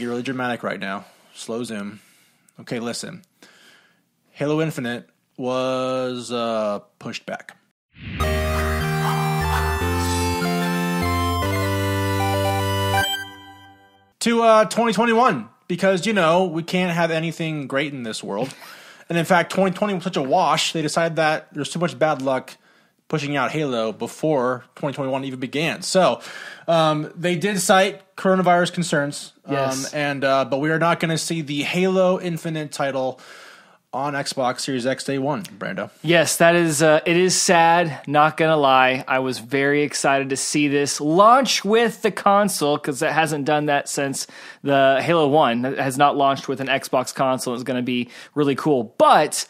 Get really dramatic right now. Slow zoom. Okay, listen. Halo Infinite was uh, pushed back. To uh, 2021, because, you know, we can't have anything great in this world. And in fact, 2020 was such a wash, they decided that there's too much bad luck pushing out Halo before 2021 even began. So um, they did cite coronavirus concerns, um, Yes. and uh, but we are not going to see the Halo Infinite title on Xbox Series X Day One, Brando. Yes, that is. Uh, it is sad. Not gonna lie, I was very excited to see this launch with the console because it hasn't done that since the Halo One. It has not launched with an Xbox console. It's going to be really cool, but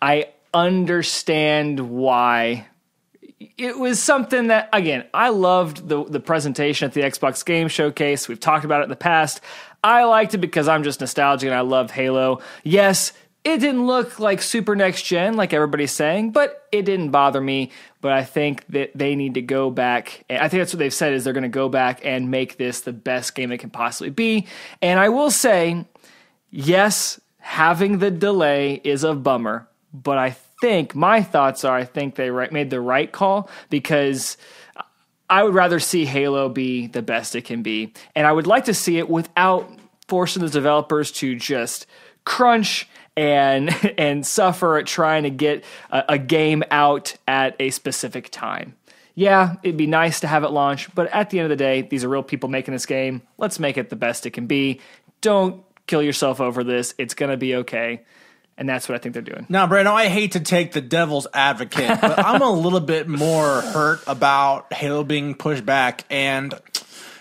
I understand why. It was something that again I loved the the presentation at the Xbox Game Showcase. We've talked about it in the past. I liked it because I'm just nostalgic and I love Halo. Yes, it didn't look like super next gen like everybody's saying, but it didn't bother me. But I think that they need to go back. I think that's what they've said is they're going to go back and make this the best game it can possibly be. And I will say, yes, having the delay is a bummer, but I think my thoughts are I think they right, made the right call because I would rather see Halo be the best it can be. And I would like to see it without forcing the developers to just crunch and and suffer at trying to get a, a game out at a specific time. Yeah, it'd be nice to have it launch, but at the end of the day, these are real people making this game. Let's make it the best it can be. Don't kill yourself over this. It's going to be okay. And that's what I think they're doing. Now, Brando, I hate to take the devil's advocate, but I'm a little bit more hurt about Halo being pushed back. And,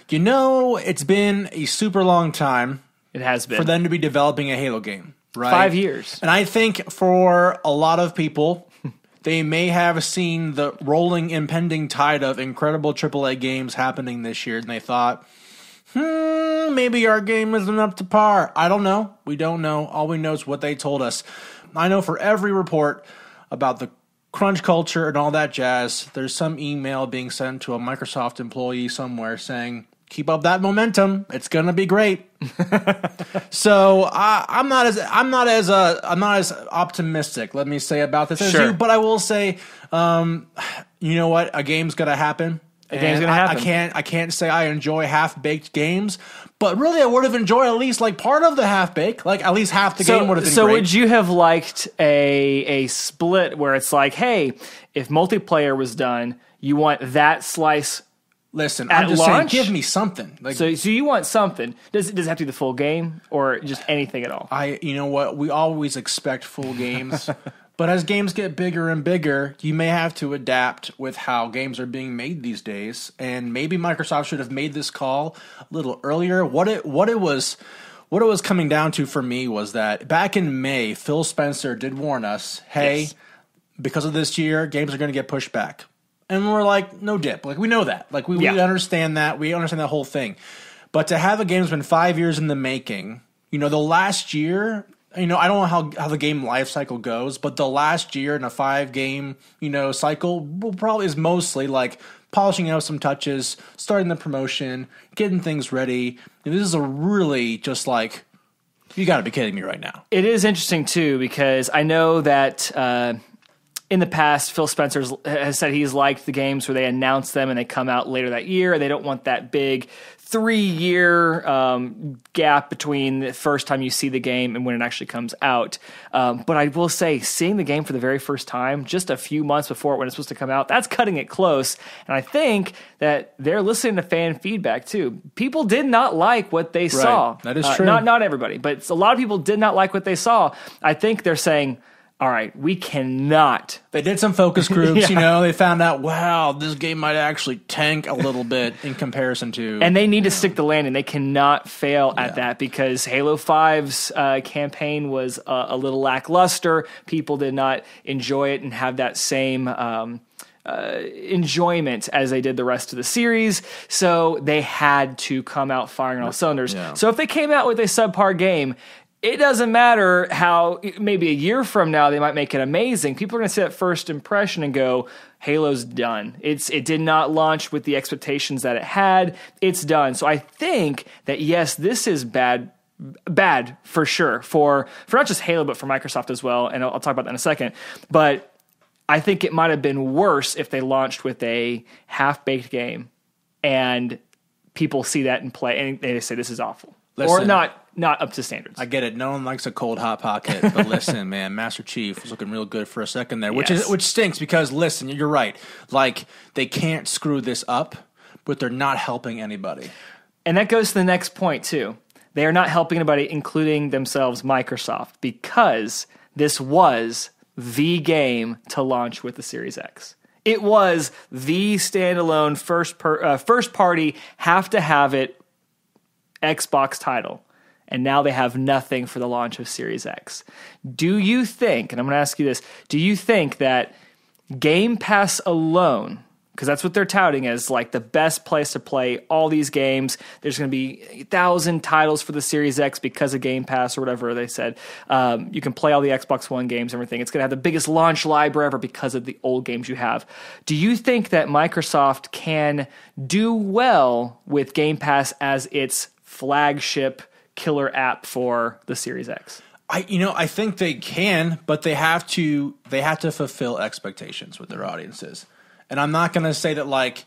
you know, it's been a super long time It has been for them to be developing a Halo game, right? five years. And I think for a lot of people, they may have seen the rolling, impending tide of incredible AAA games happening this year, and they thought, hmm, maybe our game isn't up to par. I don't know. We don't know. All we know is what they told us. I know for every report about the crunch culture and all that jazz, there's some email being sent to a Microsoft employee somewhere saying, keep up that momentum. It's going to be great. So I, I'm not as I'm not as uh, I'm not as optimistic. Let me say about this as Sure. you, but I will say, um, you know what? A game's gonna happen. Game's gonna happen. I, can't I can't say I enjoy half baked games, but really I would have enjoyed at least like part of the half baked, like at least half the game would have been so great. would you have liked a a split where it's like, hey, if multiplayer was done, you want that slice. Listen, at I'm just launch? saying, give me something. Like So, so you want something. Does it does it have to be the full game or just anything at all? I, you know what? We always expect full games, but as games get bigger and bigger, you may have to adapt with how games are being made these days. And maybe Microsoft should have made this call a little earlier. What it what it was what it was coming down to for me was that back in May, Phil Spencer did warn us, "Hey, Yes. because of this year, games are going to get pushed back." And we're like, "No dip." Like we know that. Like we, we understand that. We understand that whole thing. But to have a game that's been five years in the making, you know, the last year, you know, I don't know how, how the game life cycle goes, but the last year in a five game, you know, cycle will probably is mostly like polishing out some touches, starting the promotion, getting things ready. And this is a really just like, you got to be kidding me right now. It is interesting too because I know that uh, in the past, Phil Spencer has said he's liked the games where they announce them and they come out later that year. They don't want that big three year um, gap between the first time you see the game and when it actually comes out. Um, but I will say, seeing the game for the very first time, just a few months before when it's supposed to come out, that's cutting it close. And I think that they're listening to fan feedback too. People did not like what they saw. That is Uh, true. Not not everybody, but a lot of people did not like what they saw. I think they're saying, "All right, we cannot." They did some focus groups, you know, they found out, wow, this game might actually tank a little bit in comparison to. And they need to stick the landing. They cannot fail at that because Halo 5's uh, campaign was uh, a little lackluster. People did not enjoy it and have that same. Um, uh, enjoyment as they did the rest of the series, so they had to come out firing on all cylinders. Yeah. So if they came out with a subpar game, it doesn't matter how maybe a year from now they might make it amazing. People are going to see that first impression and go, Halo's done. It's it did not launch with the expectations that it had. It's done. So I think that yes, this is bad bad for sure for for not just Halo but for Microsoft as well. And I'll, I'll talk about that in a second. But I think it might have been worse if they launched with a half baked game and people see that and play and they say this is awful or not not up to standards. I get it. No one likes a cold hot pocket, but listen, man, Master Chief was looking real good for a second there, which Yes. is which stinks because listen, you're right. Like they can't screw this up, but they're not helping anybody. And that goes to the next point, too. They are not helping anybody, including themselves, Microsoft, because this was the game to launch with the Series X. It was the standalone first per, uh, first party have to have it Xbox title. And now they have nothing for the launch of Series X. Do you think, and I'm going to ask you this, do you think that Game Pass alone, because that's what they're touting as like the best place to play all these games. There's going to be a thousand titles for the Series X because of Game Pass or whatever they said. Um, you can play all the Xbox One games, and everything. It's going to have the biggest launch library ever because of the old games you have. Do you think that Microsoft can do well with Game Pass as its flagship killer app for the Series X? I you know I think they can, but they have to they have to fulfill expectations with their audiences. And I'm not going to say that like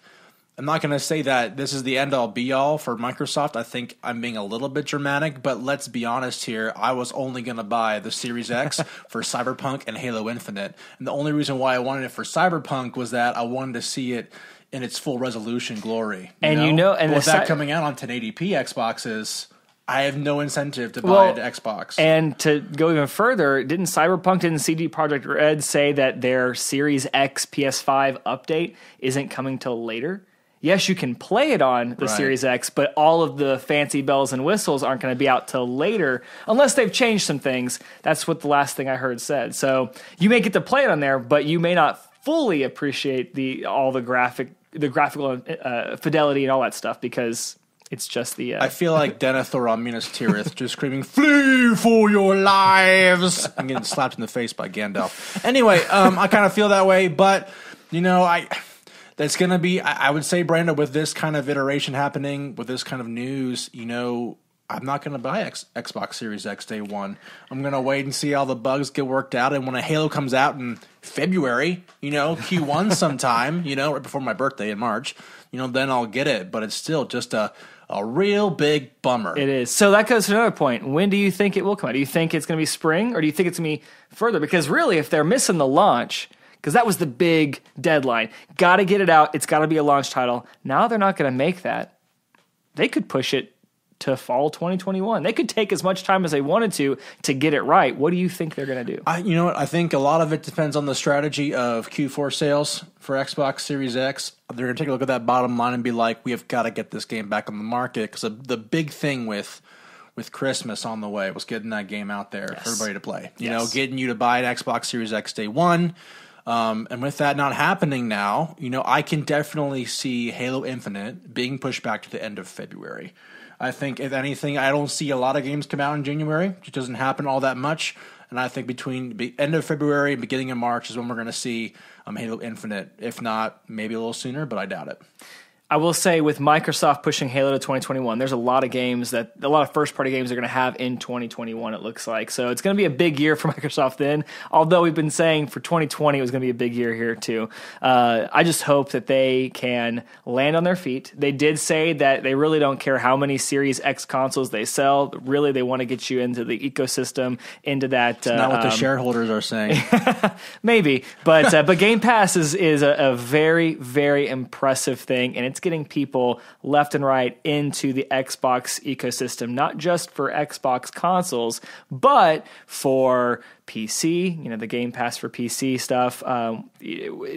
I'm not going to say that this is the end all be all for Microsoft. I think I'm being a little bit dramatic, but let's be honest here. I was only going to buy the Series X for Cyberpunk and Halo Infinite. And the only reason why I wanted it for Cyberpunk was that I wanted to see it in its full resolution glory. And you know- and with that Cy- coming out on 1080p Xboxes, I have no incentive to buy Well, an Xbox. And to go even further, didn't Cyberpunk, didn't CD Projekt Red say that their Series X PS5 update isn't coming till later? Yes, you can play it on the Right. Series X, but all of the fancy bells and whistles aren't going to be out till later unless they've changed some things. That's what the last thing I heard said. So you may get to play it on there, but you may not fully appreciate the all the graphic the graphical uh, fidelity and all that stuff because it's just the uh, I feel like Denethor on Minas Tirith just screaming, Flee for your lives! I'm getting slapped in the face by Gandalf. Anyway, um, I kind of feel that way, but, you know, I. That's going to be, I, I would say, Brandon, with this kind of iteration happening, with this kind of news, you know, I'm not going to buy X, Xbox Series X day one. I'm going to wait and see all the bugs get worked out. And when a Halo comes out in February, you know, Q1 sometime, you know, right before my birthday in March, you know, then I'll get it. But it's still just a, a real big bummer. It is. So that goes to another point. When do you think it will come out? Do you think it's going to be spring or do you think it's going to be further? Because really, if they're missing the launch, because that was the big deadline, got to get it out. It's got to be a launch title. Now they're not going to make that. They could push it to fall 2021. They could take as much time as they wanted to to get it right. What do you think they're going to do? I, you know what? I think a lot of it depends on the strategy of Q4 sales for Xbox Series X. They're going to take a look at that bottom line and be like, we have got to get this game back on the market because the big thing with with Christmas on the way was getting that game out there for everybody to play. You know, getting you to buy an Xbox Series X day one. Um, and with that not happening now, you know, I can definitely see Halo Infinite being pushed back to the end of February. I think, if anything, I don't see a lot of games come out in January. It doesn't happen all that much. And I think between the end of February and beginning of March is when we're going to see um, Halo Infinite. If not, maybe a little sooner, but I doubt it. I will say with Microsoft pushing Halo to 2021, there's a lot of games that a lot of first party games are going to have in 2021. It looks like so it's going to be a big year for Microsoft. Then, although we've been saying for 2020 it was going to be a big year here too. Uh, I just hope that they can land on their feet. They did say that they really don't care how many Series X consoles they sell. Really, they want to get you into the ecosystem, into that. uh, Not what the um, shareholders are saying. maybe but uh, but game pass is is a, a very very impressive thing and it's getting people left and right into the xbox ecosystem not just for xbox consoles but for pc you know the game pass for pc stuff um,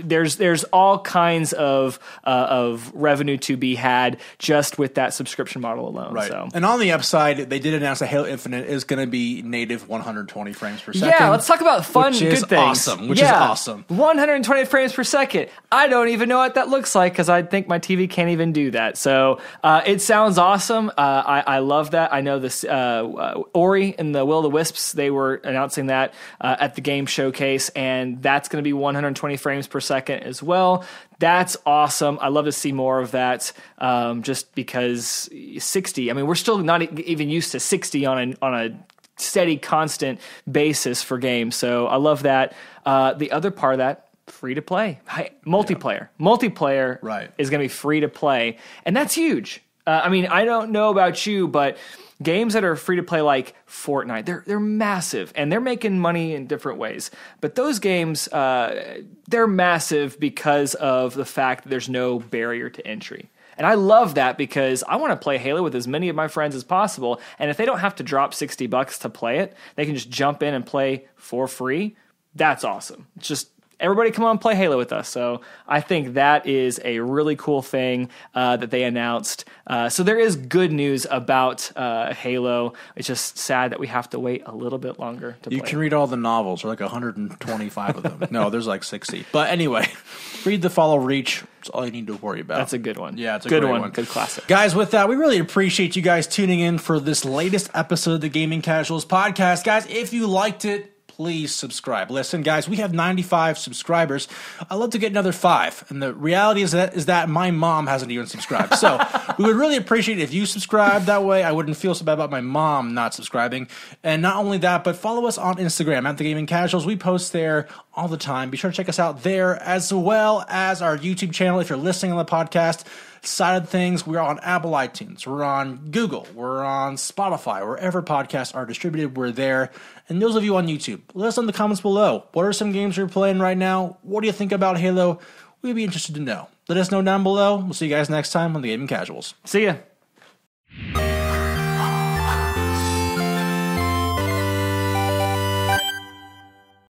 there's there's all kinds of uh, of revenue to be had just with that subscription model alone Right. so And on the upside, they did announce that Halo Infinite is going to be native 120 frames per second. Yeah, let's talk about fun, which good is things. awesome. Which Yeah. is awesome. 120 frames per second. I don't even know what that looks like because I think my TV can't even do that. So uh, it sounds awesome. Uh, I, I love that. I know this uh, uh, Ori and the Will of the Wisps. They were announcing that uh, at the game showcase, and that's going to be 120 frames per second as well. That's awesome. I love to see more of that. Um, just because 60, I mean, we're still not even used to 60 on a on a steady, constant basis for games. So I love that. Uh, the other part of that free to play multiplayer yeah. multiplayer right. is going to be free to play and that's huge uh, i mean i don't know about you but games that are free to play like Fortnite, they're they're massive and they're making money in different ways. But those games, uh, they're massive because of the fact that there's no barrier to entry. And I love that because I want to play Halo with as many of my friends as possible. And if they don't have to drop 60 bucks to play it, they can just jump in and play for free. That's awesome. It's just everybody come on play Halo with us. So I think that is a really cool thing uh, that they announced. Uh, so there is good news about uh, Halo. It's just sad that we have to wait a little bit longer to You can read all the novels. There are like 125 of them. No, there's like 60. But anyway, read the Fall of Reach. That's all you need to worry about. That's a good one. Yeah, it's a good one. one. Good classic. Guys, with that, we really appreciate you guys tuning in for this latest episode of the Gaming Casuals podcast. Guys, if you liked it, please subscribe. Listen, guys, we have 95 subscribers. I'd love to get another five. And the reality is that is that my mom hasn't even subscribed. So we would really appreciate if you subscribe. That way I wouldn't feel so bad about my mom not subscribing. And not only that, but follow us on Instagram at the Gaming Casuals. We post there all the time. Be sure to check us out there as well as our YouTube channel if you're listening on the podcast side of things, we're on Apple iTunes, we're on Google, we're on Spotify, wherever podcasts are distributed, we're there. And those of you on YouTube, let us know in the comments below. What are some games you're playing right now? What do you think about Halo? We'd be interested to know. Let us know down below. We'll see you guys next time on the Gaming Casuals. See ya.